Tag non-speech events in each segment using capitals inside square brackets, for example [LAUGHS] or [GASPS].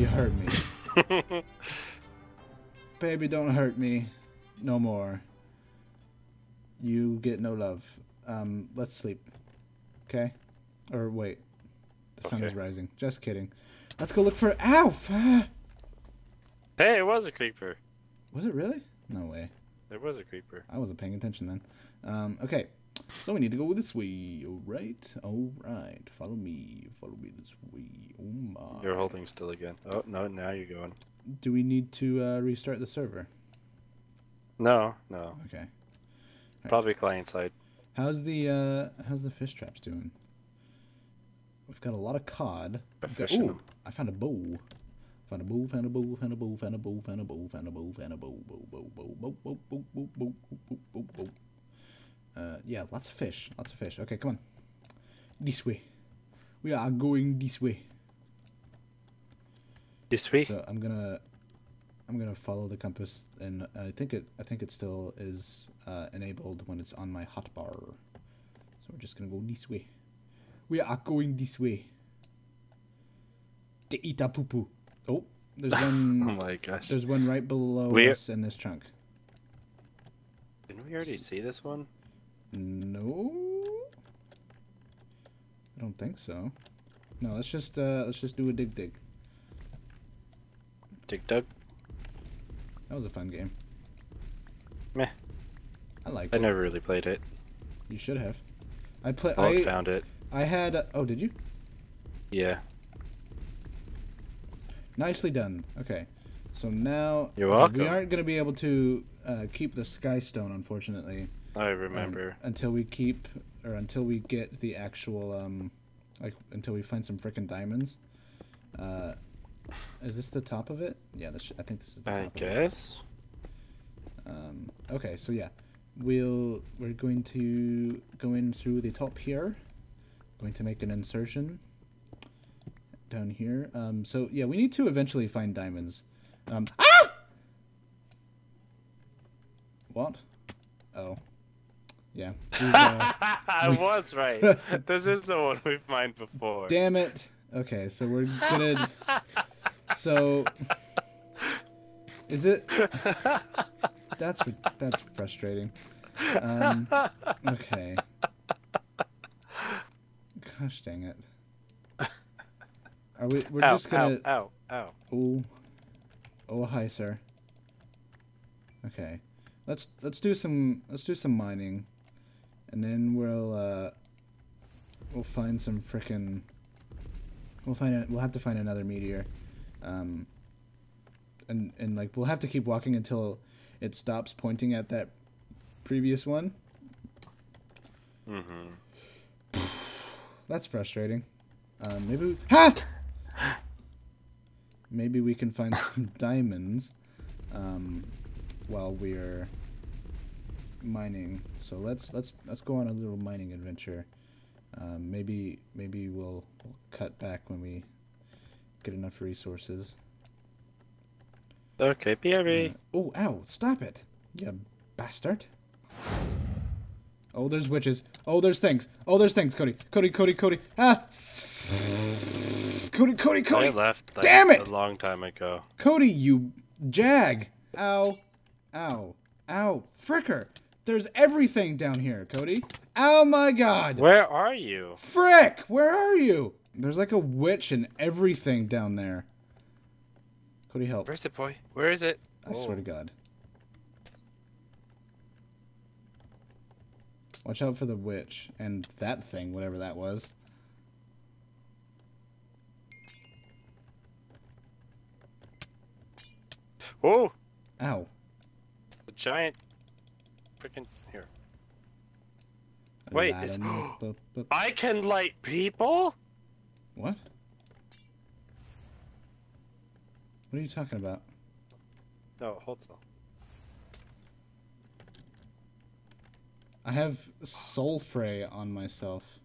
you hurt me. [LAUGHS] Baby, don't hurt me. No more. You get no love. Um, let's sleep. Okay? Or wait. The sun is rising. Just kidding. Let's go look for Alf! [SIGHS] Hey, it was a creeper. Was it really? No way. There was a creeper. I wasn't paying attention then. Um, okay. So we need to go this way. Alright. Alright. Follow me. Follow me this way. Oh my. You're holding still again. Oh no, now you're going. Do we need to uh, restart the server? No, no. Okay. Probably client side. How's the uh how's the fish traps doing? We've got a lot of cod. Got We've got- fish in ooh, them. I found a bow. Found a bow, found a bow, found a bow, found a bow, found a bow, found a bow, found a bow, bow, bow, bow, bow, bow, bow, bow, bow, bow, bow, bow. Uh, yeah, lots of fish, lots of fish. Okay, come on. This way. We are going this way. This way. So I'm gonna, I'm gonna follow the compass, and I think it, I think it still is uh, enabled when it's on my hotbar. So we're just gonna go this way. We are going this way. To eat a poo poo. Oh, there's [LAUGHS] oh one. my gosh. there's one right below We- us in this chunk. Didn't we already see this one? No, I don't think so. No, let's just uh, let's just do a dig dig. Dig dug. That was a fun game. Meh. I like. I it. never really played it. You should have. I play. Oh, I I found it. I had. Uh, oh, did you? Yeah. Nicely done. Okay. So now You're okay, we aren't going to be able to uh, keep the sky stone, unfortunately, I um, remember. until we keep or until we get the actual um, like until we find some frickin' diamonds. Uh, is this the top of it? Yeah, this, I think this is the top. I of it. guess. Um, okay, so yeah, we'll we're going to go in through the top here. Going to make an insertion down here. Um, so yeah, we need to eventually find diamonds. Um, ah! What? Oh, yeah. [LAUGHS] uh, I was [LAUGHS] right. this is the one we've mined before. damn it. Okay, so we're gonna. [LAUGHS] So, is it? That's that's frustrating. Um, okay. Gosh dang it. Are we? We're ow, just gonna. ow, ow, ow. Oh. Oh hi, sir. Okay. Let's let's do some let's do some mining, and then we'll uh. We'll find some frickin'. We'll find it. We'll have to find another meteor, um. And and like we'll have to keep walking until it stops pointing at that previous one. Mm-hmm. That's frustrating. Um, maybe we, ha! maybe we can find [LAUGHS] some diamonds um, while we're mining. So let's let's let's go on a little mining adventure. Um, maybe maybe we'll, we'll cut back when we get enough resources. Okay, BRB. Uh, oh, ow! Stop it, you bastard! Oh, there's witches. Oh, there's things. Oh, there's things. Cody, Cody, Cody, Cody. Ah! Cody, Cody, Cody. I left like, Damn it! a long time ago. Cody, you jag! Ow, ow, ow! Fricker! There's everything down here, Cody. Oh my God! Where are you? Frick! Where are you? There's like a witch and everything down there. Cody, help! Where's it, boy? Where is it? I swear to Oh. God. Watch out for the witch and that thing, whatever that was. Oh, Ow. the giant. Freaking here. Wait, is- Aladdin, [GASPS] bu- bu- I can light people. What? What are you talking about? No, hold still. I have Soulfray on myself.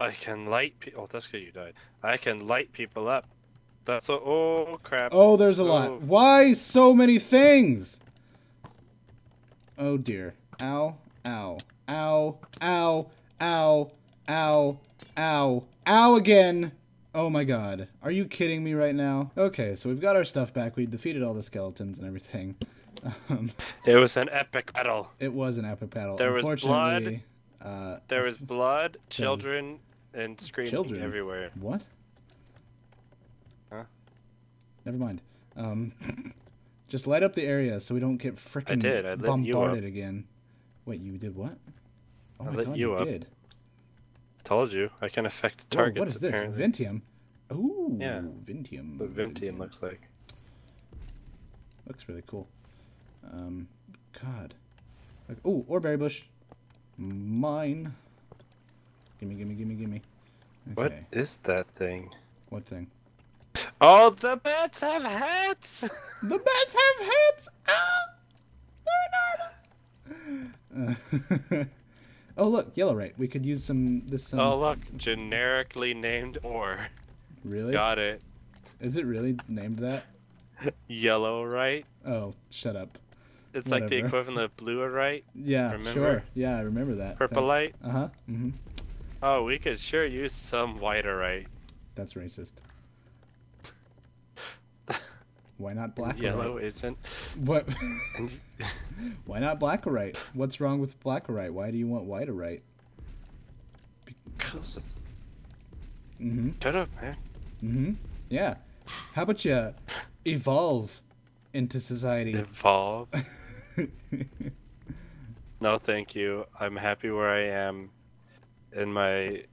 I can light people. Oh, that's good. You died. I can light people up. That's a. Oh crap. Oh, there's a Oh. lot. Why so many things? Oh dear. Ow, ow, ow, ow, ow, ow, ow, ow again. Oh my god. Are you kidding me right now? Okay, so we've got our stuff back. We defeated all the skeletons and everything. [LAUGHS] Um, It was an epic battle. it was an epic battle. There was blood. Uh, There was blood, children, and screaming Children? everywhere. What? Huh? Never mind. Um, [CLEARS THROAT] just light up the area so we don't get freaking bombarded again. Wait, you did what? Oh I my lit god, you you, up. did. Told you, I can affect Whoa, targets. what is this? apparently. Vinteum. Ooh, Yeah. Vinteum. What Vinteum looks like. Looks really cool. Um, God. Like, oh, or berry bush. Mine. Gimme, gimme, gimme, gimme. What Okay. is that thing? What thing? Oh, the bats have hats! [LAUGHS] The bats have hats! Ah! They're! Uh, [LAUGHS] oh, look, Yellorite. We could use some. This some. oh, look, generically named ore. Really? Got it. Is it really named that? [LAUGHS] Yellow, right? Oh, shut up. It's like the equivalent of blue, right? Yeah, Remember? sure. Yeah, I remember that. Purple light. Uh huh. Mm-hmm. Oh, we could sure use some whiter, right? That's racist. Why not black? Yellow isn't. What? [LAUGHS] [LAUGHS] Why not blackerite? What's wrong with blackerite? Why do you want whiterite? Cause it's Mm-hmm. shut up, man. Mm-hmm. Yeah. How about you evolve into society? Evolve. [LAUGHS] No, thank you. I'm happy where I am in my.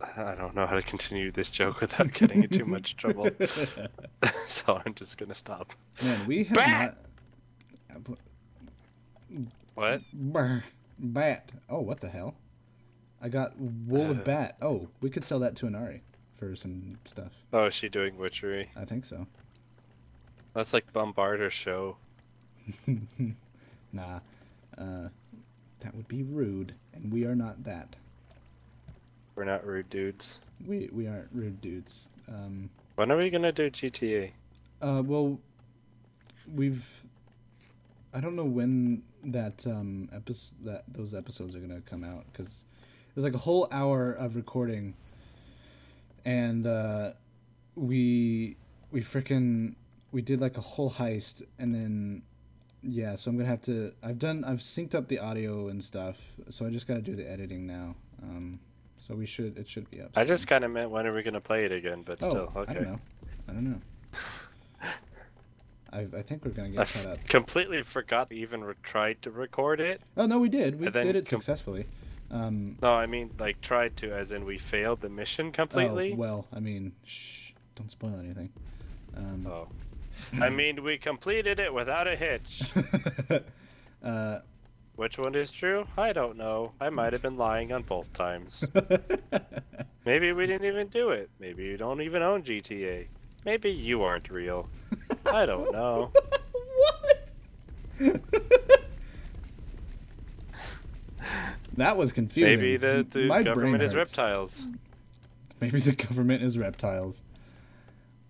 I don't know how to continue this joke without getting in too much trouble, [LAUGHS] [LAUGHS] so I'm just gonna stop. Man, we have Bat! not. What? Bat. Oh, what the hell? I got wool of bat. Oh, we could sell that to Anari for some stuff. Oh, is she doing witchery? I think so. That's like Bombarder's show. [LAUGHS] nah. Uh, that would be rude, and we are not that. We're not rude dudes. We we aren't rude dudes. Um, When are we gonna do GTA? uh, well, we've. I don't know when that um episode that those episodes are gonna come out because it was like a whole hour of recording, and uh, we we freaking we did like a whole heist and then yeah so i'm gonna have to i've done i've synced up the audio and stuff so i just gotta do the editing now um so we should it should be up I just kind of meant when are we gonna play it again, but oh, still, i okay. don't know i don't know [LAUGHS] I, I think we're gonna I get caught up. completely forgot we even re- tried to record it. Oh no, we did. We did it successfully. Um, No, I mean like tried to, as in we failed the mission completely. Oh, well, I mean, shh, don't spoil anything. Um, Oh. I mean, we completed it without a hitch. [LAUGHS] uh, Which one is true? I don't know. I might have been lying on both times. [LAUGHS] Maybe we didn't even do it. Maybe you don't even own GTA. Maybe you aren't real. I don't [LAUGHS] know. what? that was confusing. Maybe the, the My government is reptiles. Maybe the government is reptiles,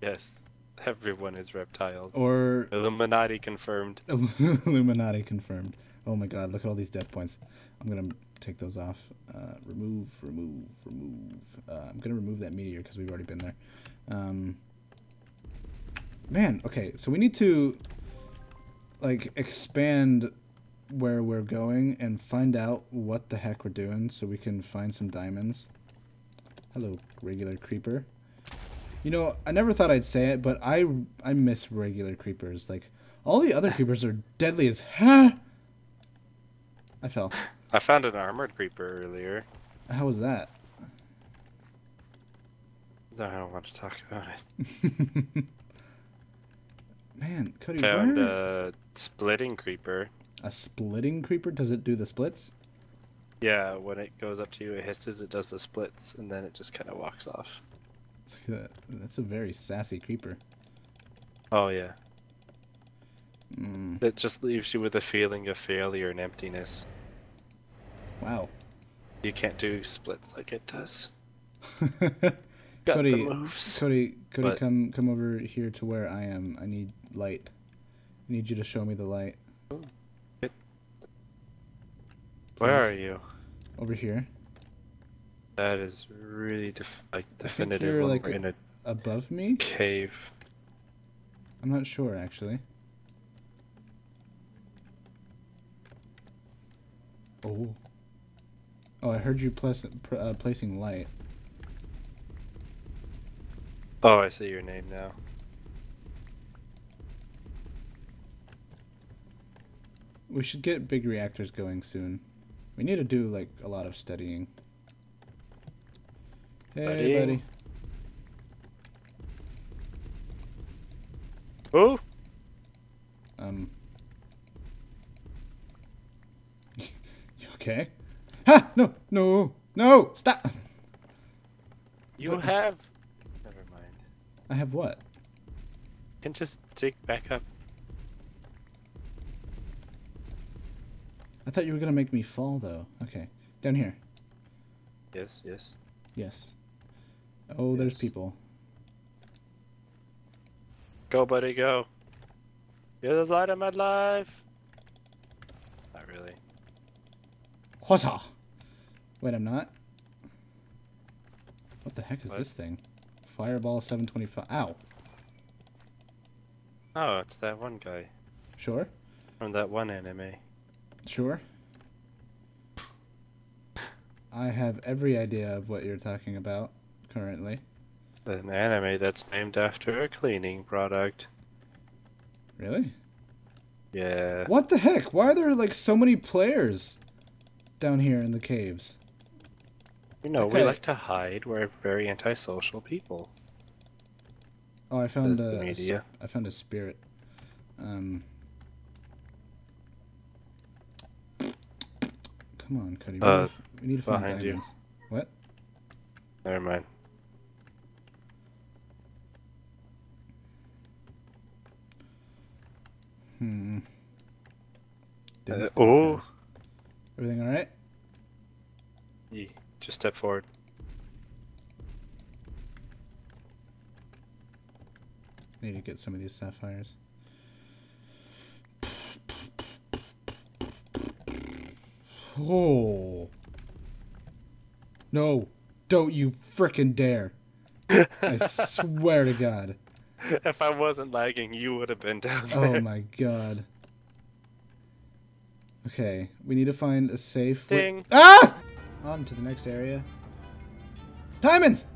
Yes, everyone is reptiles. or Illuminati confirmed. [LAUGHS] Illuminati confirmed. Oh my god, look at all these death points. I'm gonna take those off. Uh, remove, remove, remove. Uh, I'm gonna remove that meteor because we've already been there. Um, man, okay, so we need to like expand where we're going and find out what the heck we're doing so we can find some diamonds. Hello, regular creeper. You know, I never thought I'd say it, but I I miss regular creepers. Like all the other [LAUGHS] creepers are deadly as ha. I fell. I found an armored creeper earlier. How was that? No, I don't want to talk about it. [LAUGHS] Man, Cody, Found where a splitting creeper. a splitting creeper? Does it do the splits? Yeah, when it goes up to you, it hisses, it does the splits, and then it just kind of walks off. It's like a, that's a very sassy creeper. Oh, yeah. Mm, It just leaves you with a feeling of failure and emptiness. Wow. You can't do splits like it does. [LAUGHS] Got Cody, the moves. Cody, Cody, What? come come over here to where I am. I need light. I need you to show me the light. Where are you? Over here. That is really def- like definitive you're, like, in a Above me? cave. I'm not sure actually. Oh. Oh, I heard you place, uh, placing light. Oh, I see your name now. We should get big reactors going soon. We need to do like a lot of studying. Hey, Studying? buddy. Oh, Um. [LAUGHS] you okay? Ha! No! No! No! Stop! you But- have. Never mind. I have what? You Can just dig back up. I thought you were gonna make me fall though. Okay. Down here. Yes, yes. Yes. Oh, there's people. Go, buddy, go. You're the light of my life. Not really. Hwata! Wait, I'm not? What the heck is What? this thing? Fireball 725. Ow. Oh, it's that one guy Sure? from that one anime. Sure. I have every idea of what you're talking about currently. An anime that's named after a cleaning product. Really? Yeah. What the heck? Why are there like so many players down here in the caves? You know, Okay. we like to hide. We're very antisocial people. Oh, I found the media. I found a spirit. Um. Come on, Cody. We, Uh, need, to we need to find behind you. diamonds. What? Never mind. Hmm. Uh, oh. Everything all right? Just step forward. Need to get some of these sapphires. Oh. No. Don't you frickin' dare. I swear to God. [LAUGHS] if I wasn't lagging, you would have been down there. Oh my God. Okay, we need to find a safe. Ding. Ah! On to the next area. Diamonds!